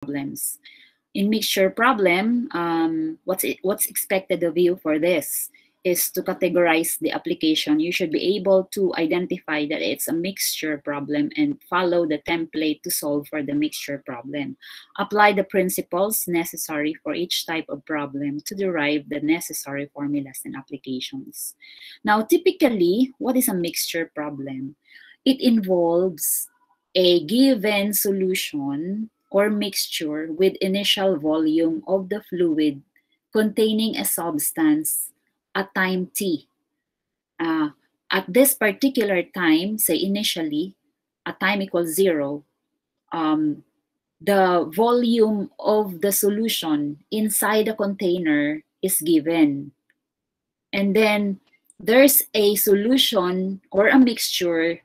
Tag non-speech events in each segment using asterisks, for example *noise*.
problems. In mixture problem, um, what's, it, what's expected of you for this is to categorize the application. You should be able to identify that it's a mixture problem and follow the template to solve for the mixture problem. Apply the principles necessary for each type of problem to derive the necessary formulas and applications. Now, typically, what is a mixture problem? It involves a given solution or mixture with initial volume of the fluid containing a substance at time t. Uh, at this particular time, say initially, at time equals zero, um, the volume of the solution inside the container is given. And then there's a solution or a mixture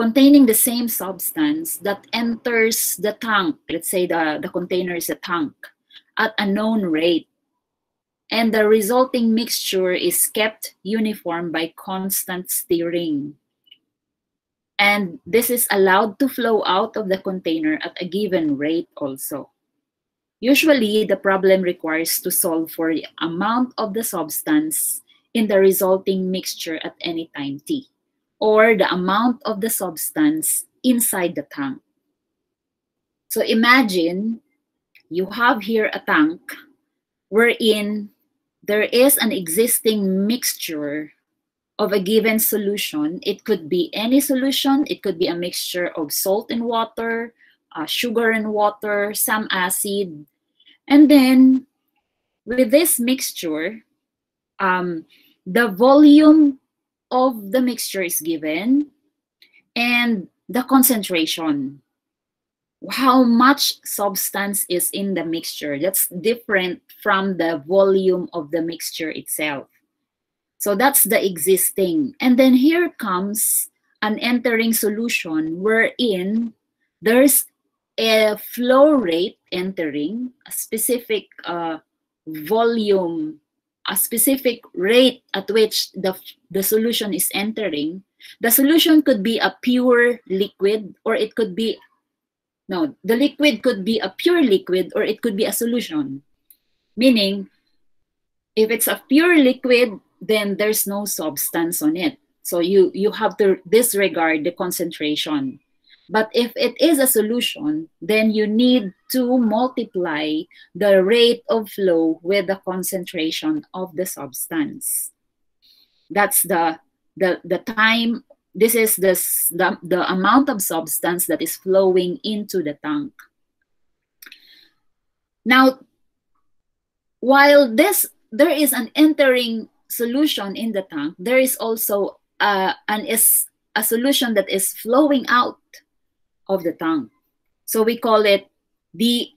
containing the same substance that enters the tank. Let's say the, the container is a tank at a known rate and the resulting mixture is kept uniform by constant stirring. And this is allowed to flow out of the container at a given rate also. Usually, the problem requires to solve for the amount of the substance in the resulting mixture at any time t, or the amount of the substance inside the tank. So imagine you have here a tank wherein there is an existing mixture of a given solution. It could be any solution. It could be a mixture of salt and water, uh, sugar and water, some acid. And then with this mixture, um, the volume of the mixture is given and the concentration how much substance is in the mixture. That's different from the volume of the mixture itself. So that's the existing. And then here comes an entering solution wherein there's a flow rate entering, a specific uh, volume, a specific rate at which the, the solution is entering. The solution could be a pure liquid or it could be no, the liquid could be a pure liquid or it could be a solution. Meaning, if it's a pure liquid, then there's no substance on it. So you, you have to disregard the concentration. But if it is a solution, then you need to multiply the rate of flow with the concentration of the substance. That's the, the, the time this is this, the, the amount of substance that is flowing into the tank. Now, while this there is an entering solution in the tank, there is also uh, an is a solution that is flowing out of the tongue. So we call it the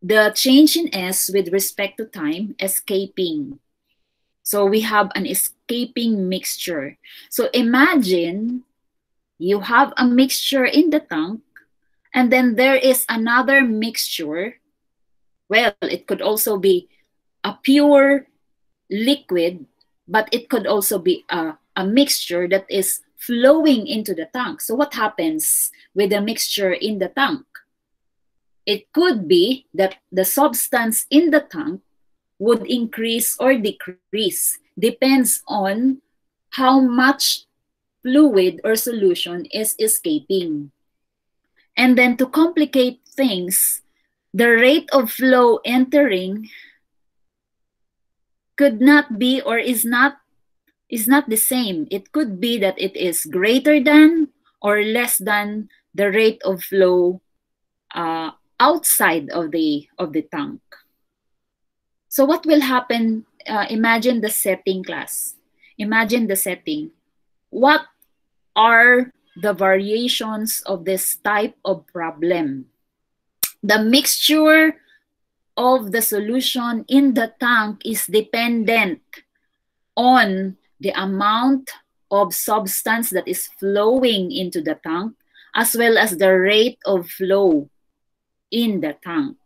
the change in S with respect to time escaping. So we have an escaping mixture. So imagine you have a mixture in the tank, and then there is another mixture. Well, it could also be a pure liquid, but it could also be a, a mixture that is flowing into the tank. So what happens with the mixture in the tank? It could be that the substance in the tank would increase or decrease depends on how much fluid or solution is escaping. And then to complicate things, the rate of flow entering could not be or is not is not the same. It could be that it is greater than or less than the rate of flow uh, outside of the of the tank. So what will happen? Uh, imagine the setting class. Imagine the setting. What are the variations of this type of problem? The mixture of the solution in the tank is dependent on the amount of substance that is flowing into the tank as well as the rate of flow in the tank.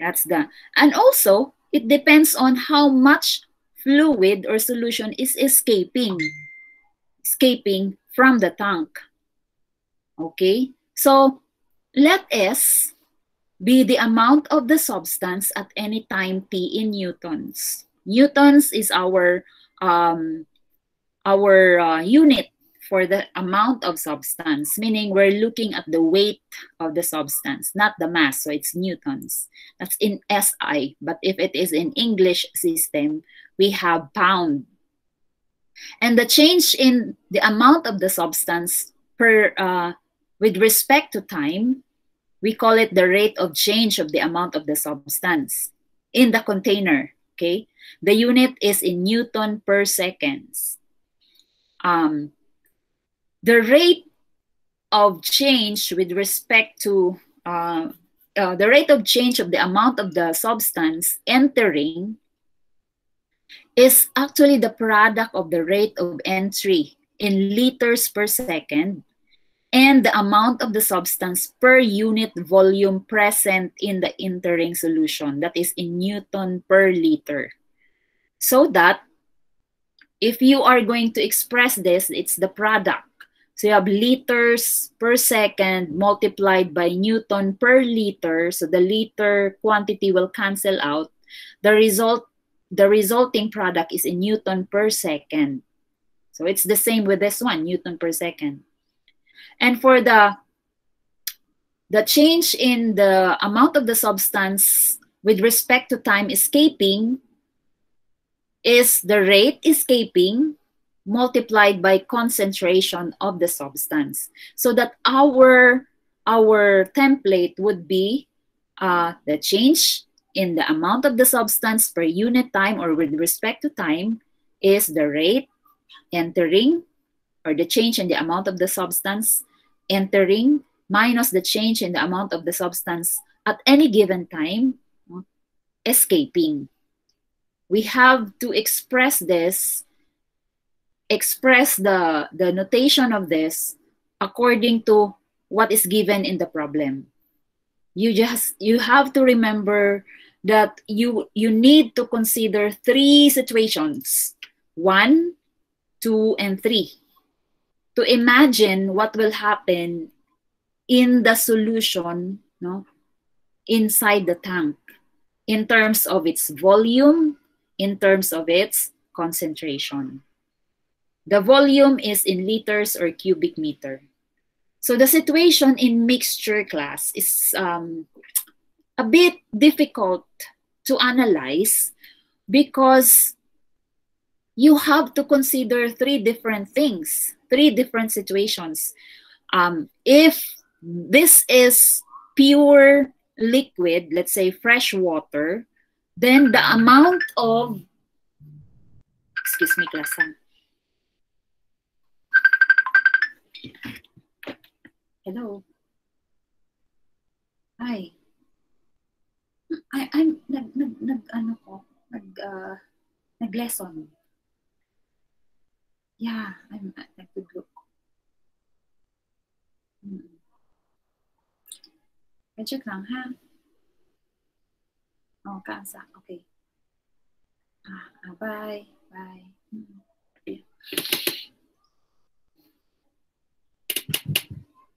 That's the, and also it depends on how much fluid or solution is escaping, escaping from the tank. Okay, so let S be the amount of the substance at any time t in newtons. Newtons is our um, our uh, unit for the amount of substance, meaning we're looking at the weight of the substance, not the mass. So it's newtons. That's in SI. But if it is in English system, we have pound. And the change in the amount of the substance per uh, with respect to time, we call it the rate of change of the amount of the substance in the container. Okay, the unit is in Newton per seconds. Um, the rate of change with respect to uh, uh, the rate of change of the amount of the substance entering is actually the product of the rate of entry in liters per second and the amount of the substance per unit volume present in the entering solution, that is in Newton per liter. So that if you are going to express this, it's the product so you have liters per second multiplied by Newton per liter. So the liter quantity will cancel out. The result, the resulting product is in Newton per second. So it's the same with this one, Newton per second. And for the the change in the amount of the substance with respect to time escaping is the rate escaping multiplied by concentration of the substance. So that our our template would be uh, the change in the amount of the substance per unit time or with respect to time is the rate entering or the change in the amount of the substance entering minus the change in the amount of the substance at any given time escaping. We have to express this express the, the notation of this according to what is given in the problem. You just you have to remember that you you need to consider three situations. One, two, and three. To imagine what will happen in the solution no, inside the tank in terms of its volume, in terms of its concentration. The volume is in liters or cubic meter. So the situation in mixture class is um, a bit difficult to analyze because you have to consider three different things, three different situations. Um, if this is pure liquid, let's say fresh water, then the amount of, excuse me, class, Hello. Hi. I, I'm nag, nag, nag, ano ko, nag, uh, nag-lesson. Yeah, I'm uh, nag-group. Hmm. check lang, ha? Oh, kaasa. Okay. Ah, ah bye. Bye. Hmm.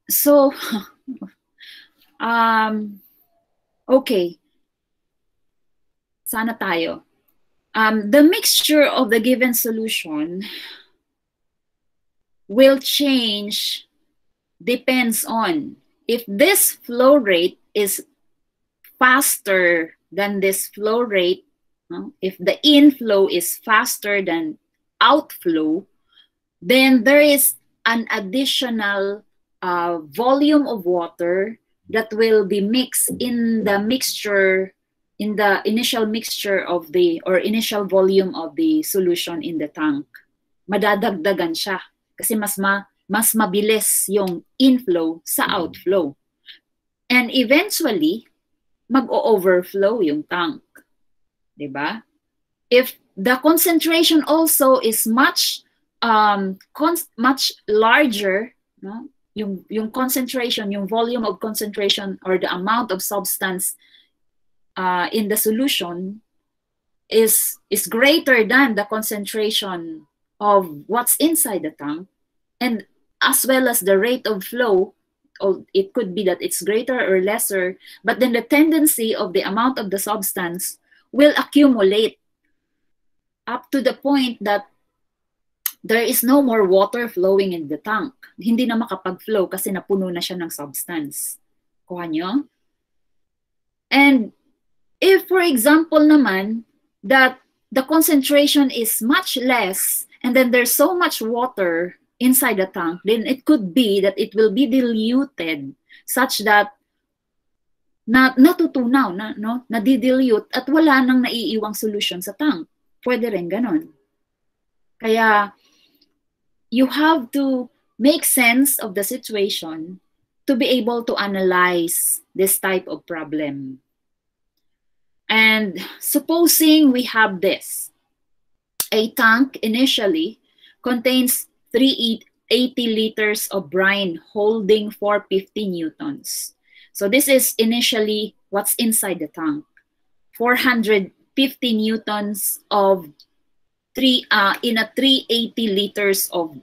So *laughs* um okay sana tayo um, the mixture of the given solution will change depends on. If this flow rate is faster than this flow rate if the inflow is faster than outflow then there is an additional uh, volume of water that will be mixed in the mixture in the initial mixture of the or initial volume of the solution in the tank. Madadagdagan siya kasi mas ma, mas mabilis yung inflow sa outflow. And eventually mag-overflow yung tank. 'di ba? If the concentration also is much um much larger no? Yung, yung concentration, yung volume of concentration or the amount of substance uh, in the solution is, is greater than the concentration of what's inside the tank and as well as the rate of flow it could be that it's greater or lesser, but then the tendency of the amount of the substance will accumulate up to the point that there is no more water flowing in the tank. Hindi na makapag-flow kasi napuno na siya ng substance. Kuha nyo? And if, for example naman, that the concentration is much less and then there's so much water inside the tank, then it could be that it will be diluted such that na natutunaw na no nadidilute at wala nang naiiwang solution sa tank. Pwede rin ganon. Kaya you have to make sense of the situation to be able to analyze this type of problem. And supposing we have this, a tank initially contains 380 liters of brine holding 450 newtons. So this is initially what's inside the tank. 450 newtons of three uh, in a 380 liters of,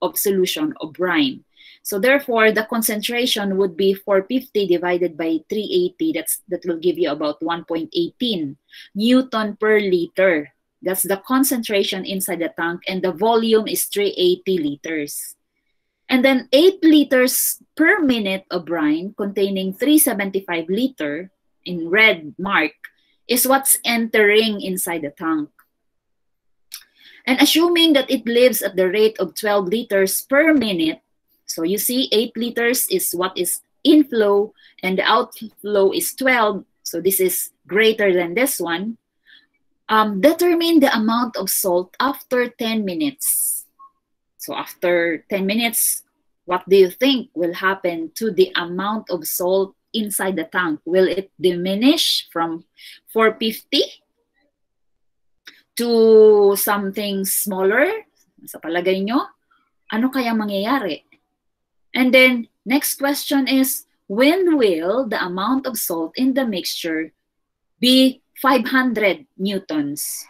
of solution of brine. So therefore, the concentration would be 450 divided by 380. That's that will give you about 1.18 newton per liter. That's the concentration inside the tank, and the volume is 380 liters. And then 8 liters per minute of brine containing 375 liter in red mark is what's entering inside the tank. And assuming that it lives at the rate of 12 liters per minute, so you see 8 liters is what is inflow and the outflow is 12. So this is greater than this one um, determine the amount of salt after 10 minutes. So after 10 minutes, what do you think will happen to the amount of salt inside the tank? Will it diminish from 450 to something smaller? Sa palagay nyo, ano kaya mangyayari? And then, next question is, when will the amount of salt in the mixture be 500 newtons.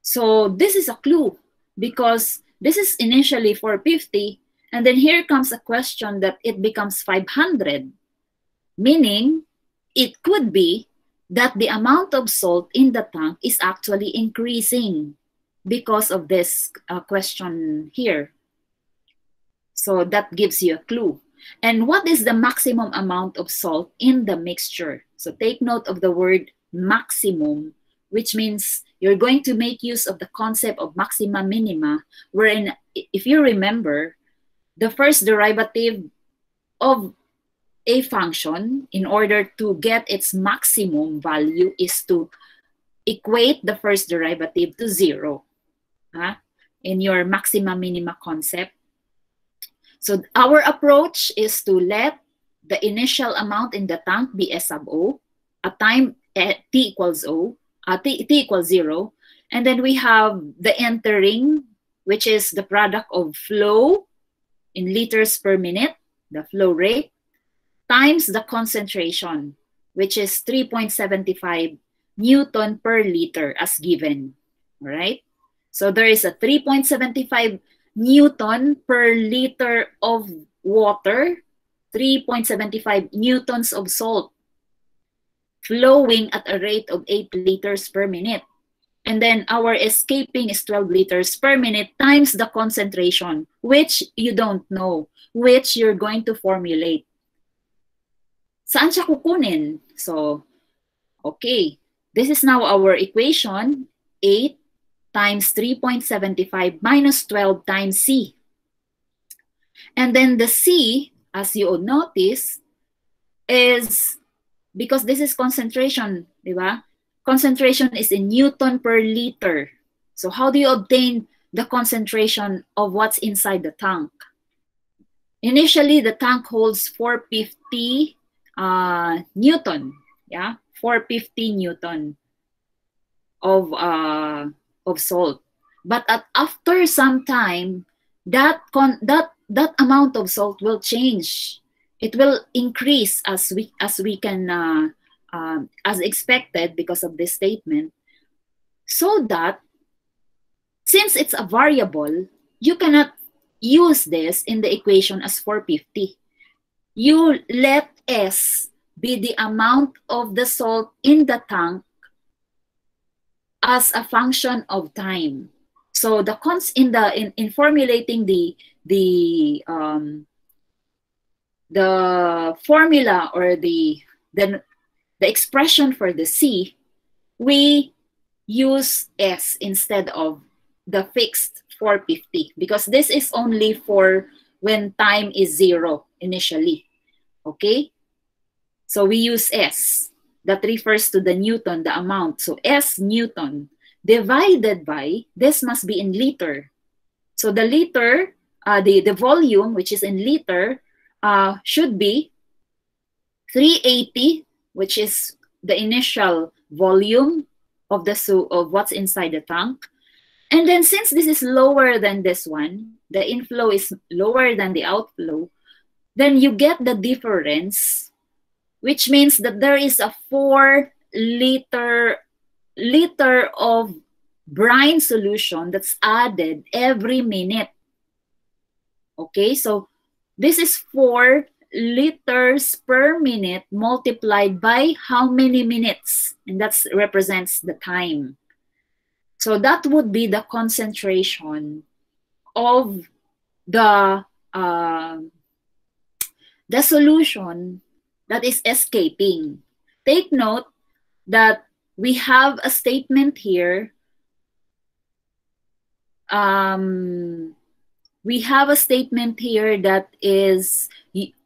So this is a clue because this is initially 450 and then here comes a question that it becomes 500 meaning it could be that the amount of salt in the tank is actually increasing because of this uh, question here. So that gives you a clue. And what is the maximum amount of salt in the mixture? So take note of the word maximum, which means you're going to make use of the concept of maxima minima, wherein, if you remember, the first derivative of a function in order to get its maximum value is to equate the first derivative to zero huh? in your maxima minima concept. So our approach is to let the initial amount in the tank be S sub O, a time t equals O, uh, t, t equals zero. And then we have the entering, which is the product of flow in liters per minute, the flow rate, times the concentration, which is 3.75 Newton per liter as given, all right? So there is a 3.75 Newton per liter of water, 3.75 Newtons of salt, flowing at a rate of 8 liters per minute. And then our escaping is 12 liters per minute times the concentration, which you don't know, which you're going to formulate. Saan siya kukunin? So, okay. This is now our equation. 8 times 3.75 minus 12 times C. And then the C, as you notice, is because this is concentration, di ba? Concentration is in Newton per liter. So how do you obtain the concentration of what's inside the tank? Initially, the tank holds 450 uh, Newton, yeah, 450 Newton of uh, of salt. But at, after some time, that con that that amount of salt will change it will increase as we as we can uh, uh, as expected because of this statement so that since it's a variable you cannot use this in the equation as 450 you let S be the amount of the salt in the tank as a function of time. So the cons in the in, in formulating the the um, the formula or the the the expression for the C, we use S instead of the fixed 450 because this is only for when time is zero initially. Okay? So we use S. That refers to the Newton, the amount. So S Newton divided by, this must be in liter. So the liter, uh, the, the volume, which is in liter, uh, should be 380, which is the initial volume of the so of what's inside the tank. And then since this is lower than this one, the inflow is lower than the outflow, then you get the difference, which means that there is a four liter liter of brine solution that's added every minute. Okay, so this is four liters per minute multiplied by how many minutes, and that represents the time. So that would be the concentration of the uh, the solution that is escaping. Take note that we have a statement here. Um, we have a statement here that is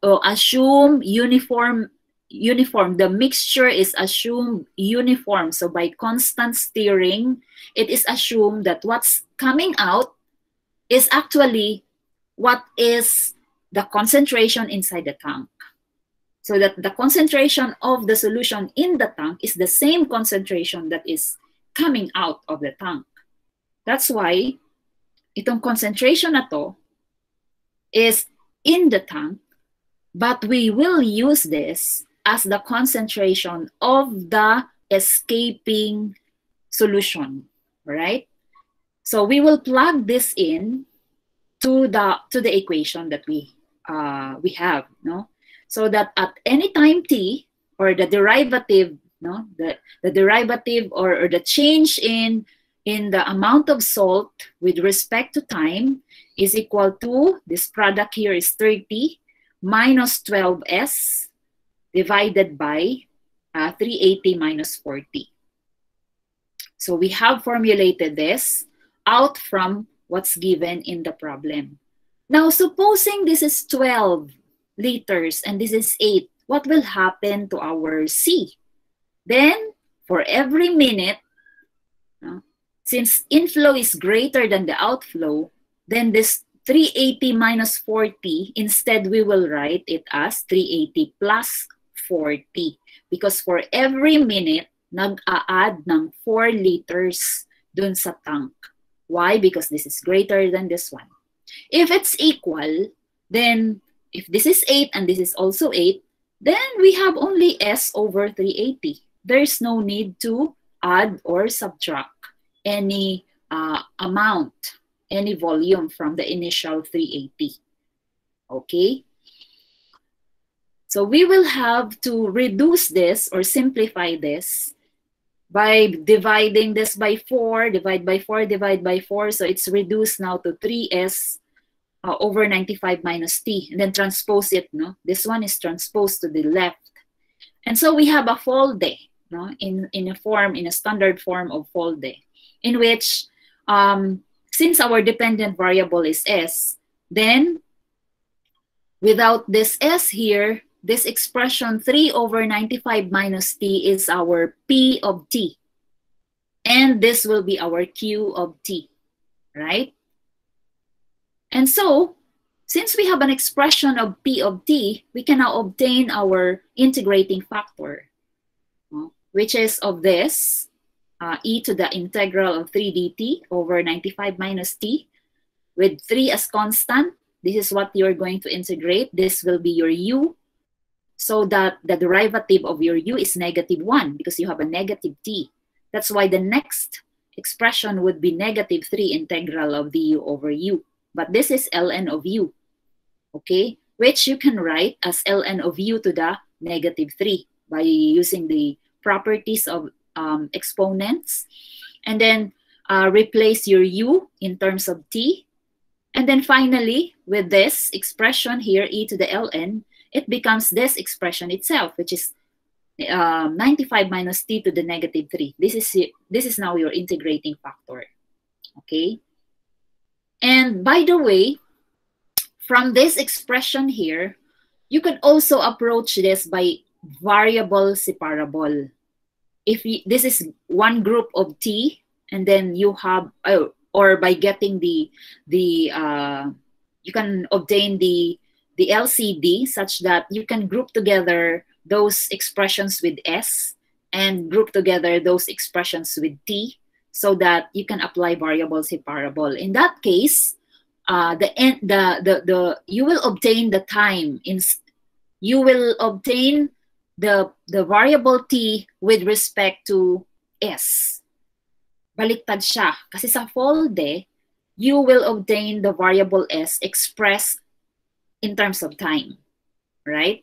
uh, assume uniform uniform the mixture is assumed uniform so by constant stirring it is assumed that what's coming out is actually what is the concentration inside the tank. So that the concentration of the solution in the tank is the same concentration that is coming out of the tank. That's why itong concentration na to is in the tank, but we will use this as the concentration of the escaping solution, right? So we will plug this in to the to the equation that we uh, we have, no? So that at any time t, or the derivative, no, the, the derivative or, or the change in in the amount of salt with respect to time is equal to, this product here is 30 minus 12s divided by uh, 380 minus 40. So we have formulated this out from what's given in the problem. Now, supposing this is 12 liters and this is 8, what will happen to our C? Then, for every minute, uh, since inflow is greater than the outflow, then this 380 minus 40, instead we will write it as 380 plus 40. Because for every minute, nag-a-add ng 4 liters dun sa tank. Why? Because this is greater than this one. If it's equal, then if this is 8 and this is also 8, then we have only S over 380. There's no need to add or subtract any uh, amount, any volume from the initial 380. Okay? So we will have to reduce this or simplify this by dividing this by 4, divide by 4, divide by 4. So it's reduced now to 3s uh, over 95 minus t. And then transpose it. No, This one is transposed to the left. And so we have a folde no? in, in a form, in a standard form of folde, in which um, since our dependent variable is s, then without this s here, this expression 3 over 95 minus t is our p of t. And this will be our q of t, right? And so, since we have an expression of p of t, we can now obtain our integrating factor, which is of this, uh, e to the integral of 3 dt over 95 minus t, with 3 as constant. This is what you're going to integrate. This will be your u so that the derivative of your u is negative 1 because you have a negative t. That's why the next expression would be negative 3 integral of du over u. But this is ln of u. Okay? which you can write as ln of u to the negative 3 by using the properties of um, exponents. And then uh, replace your u in terms of t. And then finally, with this expression here, e to the ln, it becomes this expression itself, which is um, 95 minus t to the negative 3. This is, this is now your integrating factor. Okay? And by the way, from this expression here, you can also approach this by variable separable. If you, this is one group of t, and then you have, oh, or by getting the the uh, you can obtain the the LCD such that you can group together those expressions with S and group together those expressions with T so that you can apply variable separable. In that case, uh, the, the, the, the, you will obtain the time in, you will obtain the, the variable T with respect to S. Baliktad siya. Kasi sa folde, you will obtain the variable S expressed in terms of time. Right?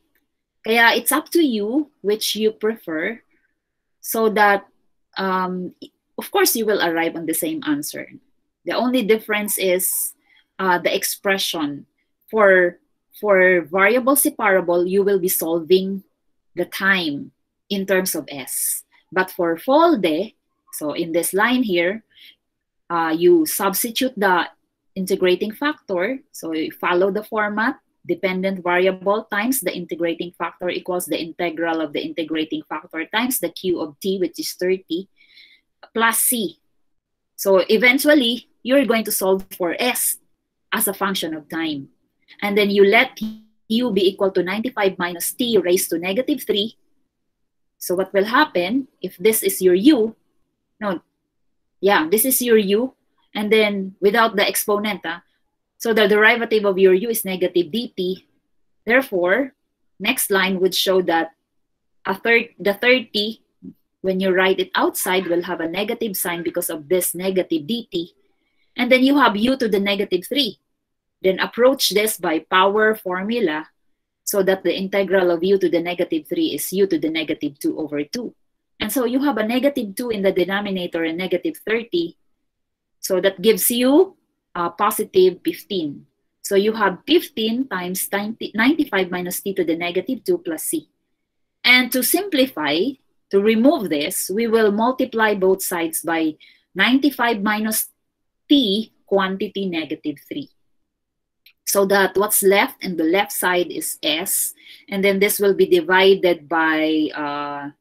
Kaya it's up to you which you prefer so that um, of course you will arrive on the same answer. The only difference is uh, the expression. For, for variable separable, you will be solving the time in terms of S. But for folde, so in this line here, uh, you substitute the integrating factor. So you follow the format dependent variable times the integrating factor equals the integral of the integrating factor times the q of t, which is 30, plus c. So eventually, you're going to solve for s as a function of time. And then you let u be equal to 95 minus t raised to negative 3. So what will happen if this is your u? No, yeah, this is your u. And then without the exponent, uh, so the derivative of your u is negative dt. Therefore, next line would show that a third, the 30, when you write it outside, will have a negative sign because of this negative dt. And then you have u to the negative 3. Then approach this by power formula so that the integral of u to the negative 3 is u to the negative 2 over 2. And so you have a negative 2 in the denominator and negative 30. So that gives you a positive 15. So you have 15 times 90, 95 minus t to the negative 2 plus c. And to simplify, to remove this, we will multiply both sides by 95 minus t quantity negative 3. So that what's left in the left side is s. And then this will be divided by uh,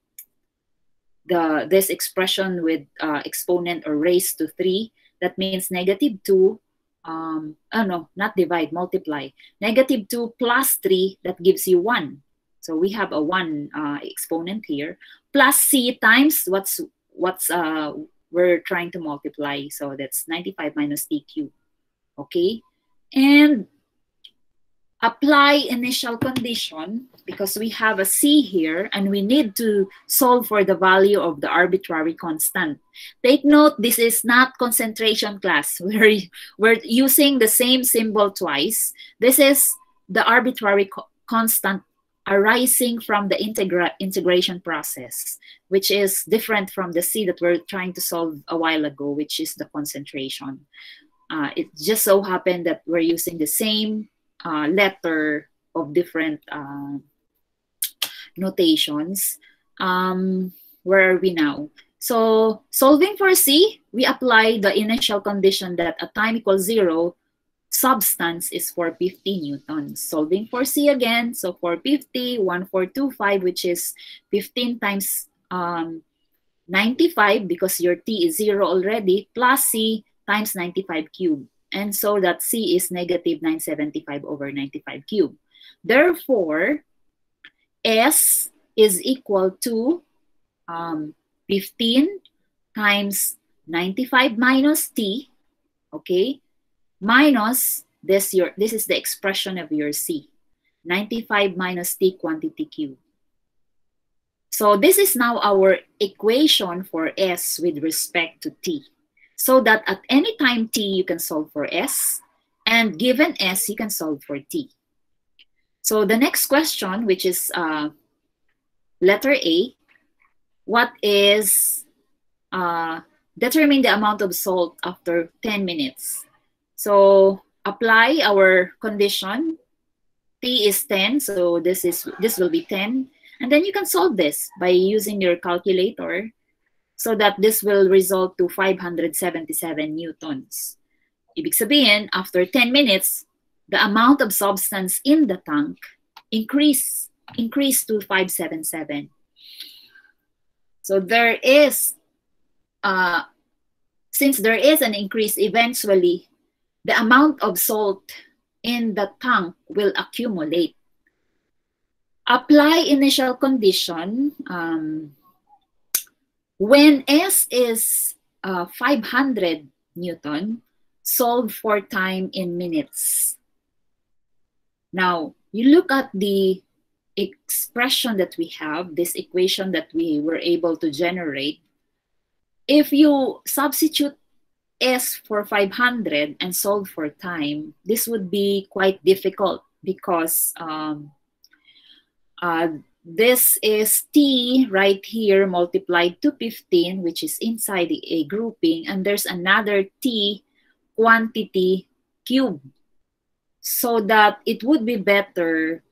the this expression with uh, exponent or raised to 3. That means negative 2 um, oh no, not divide, multiply. Negative 2 plus 3, that gives you 1. So we have a 1 uh, exponent here. Plus c times what's, what's uh, we're trying to multiply. So that's 95 minus t cubed. Okay? And apply initial condition because we have a C here and we need to solve for the value of the arbitrary constant. Take note, this is not concentration class. *laughs* We're, we're using the same symbol twice. This is the arbitrary co constant arising from the integra integration process, which is different from the C that we're trying to solve a while ago, which is the concentration. Uh, it just so happened that we're using the same uh, letter of different uh, notations. Um, where are we now? So solving for C, we apply the initial condition that at time equals zero, substance is 450 newtons. Solving for C again, so 450, 1425, which is 15 times um, 95 because your T is zero already, plus C times 95 cubed and so that C is negative 975 over 95 cubed. Therefore, S is equal to um, 15 times 95 minus T, okay, minus this, your, this is the expression of your C, 95 minus T quantity cubed. So this is now our equation for S with respect to T so that at any time t, you can solve for s, and given s, you can solve for t. So the next question, which is uh, letter A, what is uh, determine the amount of salt after 10 minutes. So apply our condition. T is 10, so this is this will be 10. And then you can solve this by using your calculator so that this will result to 577 newtons. Ibig sabihin, after 10 minutes, the amount of substance in the tank increase, increase to 577. So there is, uh, since there is an increase eventually, the amount of salt in the tank will accumulate. Apply initial condition. Um, when S is uh, 500 Newton, solve for time in minutes. Now, you look at the expression that we have, this equation that we were able to generate. If you substitute S for 500 and solve for time, this would be quite difficult because um, uh, this is T right here multiplied to 15, which is inside the A grouping, and there's another T quantity cube so that it would be better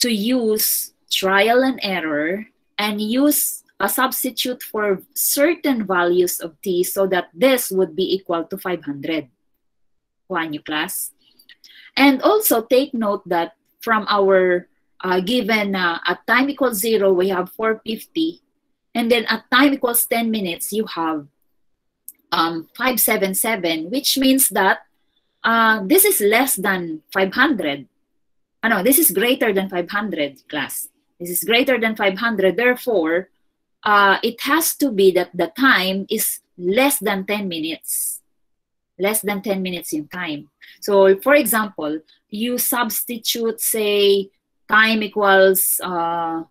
to use trial and error and use a substitute for certain values of t so that this would be equal to 500. Kuha class? And also take note that from our uh, given uh, at time equals 0, we have 450. And then at time equals 10 minutes, you have um, 577, which means that uh, this is less than 500. Uh, no, this is greater than 500 class. This is greater than 500. Therefore, uh, it has to be that the time is less than 10 minutes. Less than 10 minutes in time. So, for example, you substitute, say, time equals uh,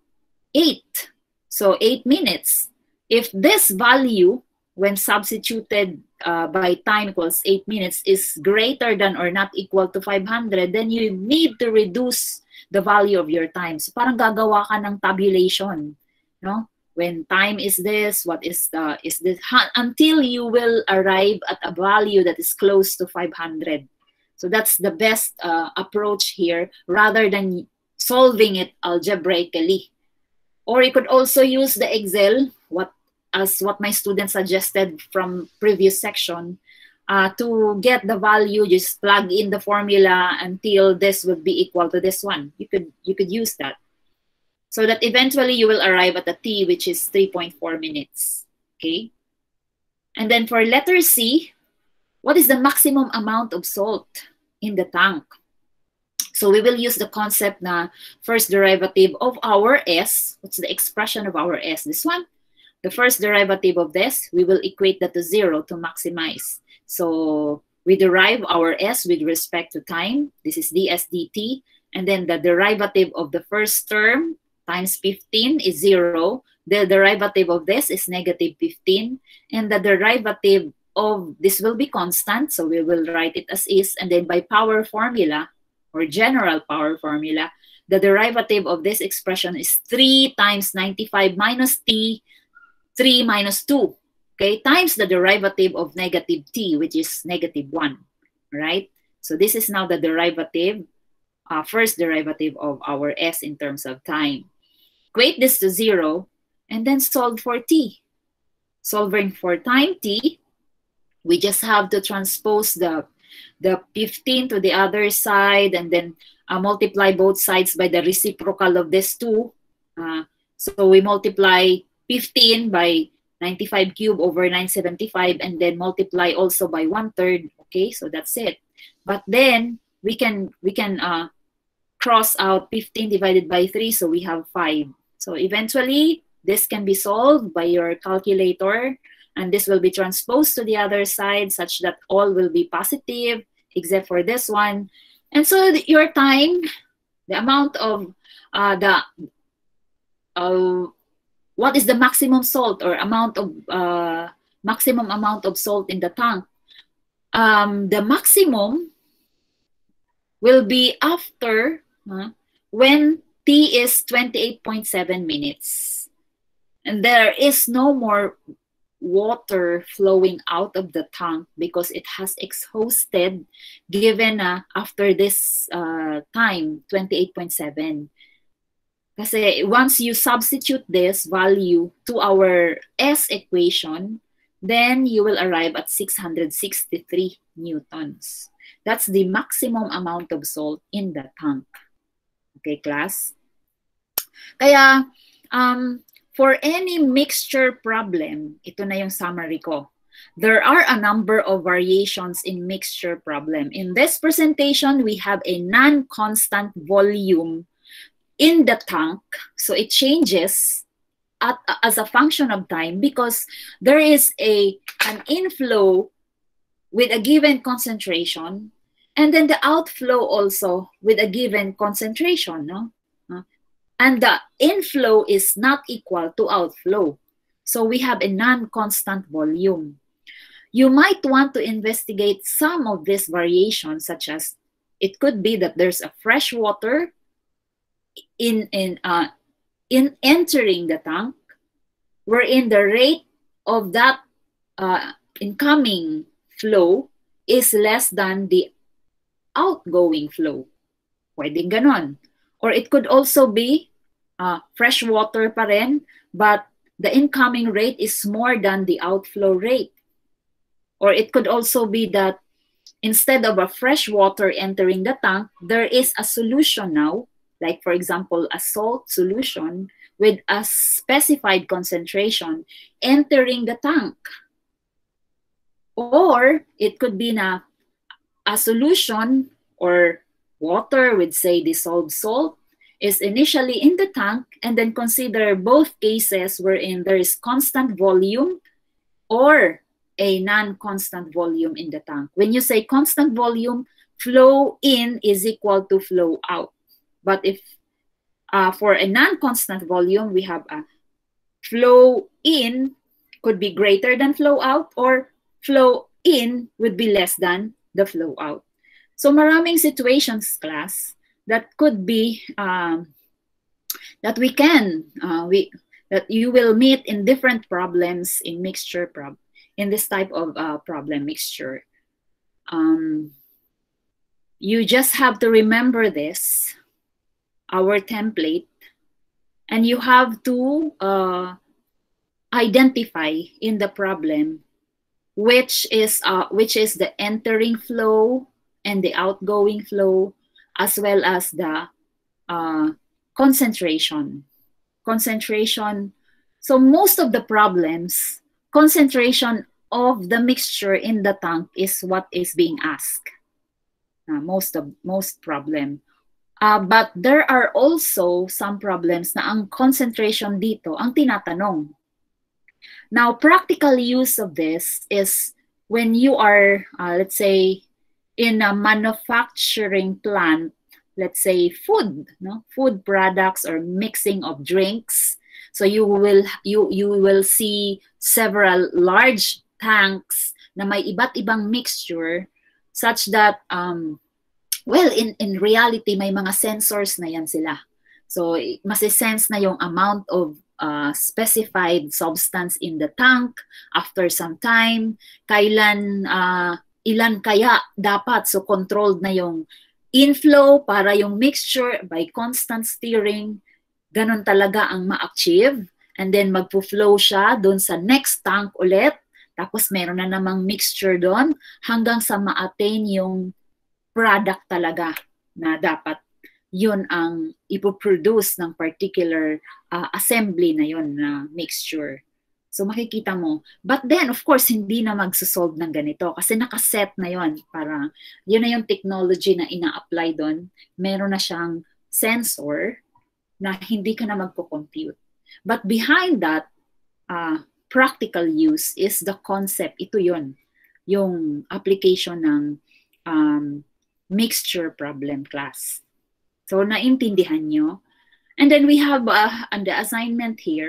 8. So, 8 minutes. If this value when substituted uh, by time equals 8 minutes is greater than or not equal to 500, then you need to reduce the value of your time. So parang gagawa ka ng tabulation, no? When time is this, what is the is this until you will arrive at a value that is close to 500. So that's the best uh, approach here rather than solving it algebraically. Or you could also use the Excel, what as what my students suggested from previous section, uh, to get the value, just plug in the formula until this would be equal to this one. You could you could use that. So that eventually you will arrive at a t, which is 3.4 minutes. Okay. And then for letter C, what is the maximum amount of salt in the tank? So we will use the concept na first derivative of our S. What's the expression of our S? This one the first derivative of this, we will equate that to zero to maximize. So we derive our s with respect to time. This is ds dt. And then the derivative of the first term times 15 is zero. The derivative of this is negative 15. And the derivative of this will be constant. So we will write it as is. And then by power formula or general power formula, the derivative of this expression is 3 times 95 minus t 3 minus 2, okay, times the derivative of negative t, which is negative 1, right? So this is now the derivative, uh, first derivative of our s in terms of time. Equate this to 0, and then solve for t. Solving for time t, we just have to transpose the, the 15 to the other side and then uh, multiply both sides by the reciprocal of this 2. Uh, so we multiply 15 by 95 cube over 975 and then multiply also by one third okay so that's it. But then we can we can uh, cross out 15 divided by 3 so we have 5 so eventually this can be solved by your calculator and this will be transposed to the other side such that all will be positive except for this one and so your time the amount of uh, the uh, what is the maximum salt or amount of uh, maximum amount of salt in the tank? Um, the maximum will be after when T is 28.7 minutes. And there is no more water flowing out of the tank because it has exhausted given uh, after this uh, time, 28.7. Kasi once you substitute this value to our S equation, then you will arrive at 663 newtons. That's the maximum amount of salt in the tank. Okay, class? Kaya, um, for any mixture problem, ito na yung summary ko. There are a number of variations in mixture problem. In this presentation, we have a non-constant volume in the tank. So it changes at, as a function of time because there is a an inflow with a given concentration and then the outflow also with a given concentration no and the inflow is not equal to outflow so we have a non-constant volume you might want to investigate some of these variations such as it could be that there's a fresh water in in uh, in entering the tank wherein the rate of that uh, incoming flow is less than the outgoing flow. Pwedeng ganon. Or it could also be uh, fresh water pa rin, but the incoming rate is more than the outflow rate. Or it could also be that instead of a fresh water entering the tank, there is a solution now, like for example, a salt solution with a specified concentration entering the tank. Or it could be na a solution or water with say dissolved salt is initially in the tank and then consider both cases wherein there is constant volume or a non-constant volume in the tank. When you say constant volume, flow in is equal to flow out. But if uh, for a non-constant volume, we have a flow in could be greater than flow out or flow in would be less than the flow out. So maraming situations, class, that could be um, that we can uh, we that you will meet in different problems in mixture prob in this type of uh, problem mixture. Um, you just have to remember this, our template, and you have to uh, identify in the problem which is uh, which is the entering flow and the outgoing flow as well as the uh, concentration. Concentration. So most of the problems concentration of the mixture in the tank is what is being asked. Uh, most of most problem. Uh, but there are also some problems na ang concentration dito ang tinatanong. Now, practical use of this is when you are, uh, let's say, in a manufacturing plant, let's say food, no, food products or mixing of drinks. So you will you you will see several large tanks na may iba't ibang mixture such that um, well in in reality may mga sensors na yan sila. So masi-sense na yung amount of uh, specified substance in the tank after some time, kailan uh, ilan kaya dapat. So controlled na yung inflow para yung mixture by constant steering ganun talaga ang ma-achieve. And then magpo-flow siya doon sa next tank ulit. Tapos meron na namang mixture doon hanggang sa ma-attain yung product talaga na dapat yun ang ipoproduce ng particular uh, assembly na yun na mixture. So makikita mo. But then, of course, hindi na magsusolve ng ganito kasi nakaset na yon para yun na yung technology na ina-apply doon. Meron na siyang sensor na hindi ka na magpo-compute. But behind that, uh, practical use is the concept. Ito yon yung application ng um, mixture problem class. So, naintindihan nyo? And then we have uh, the assignment here.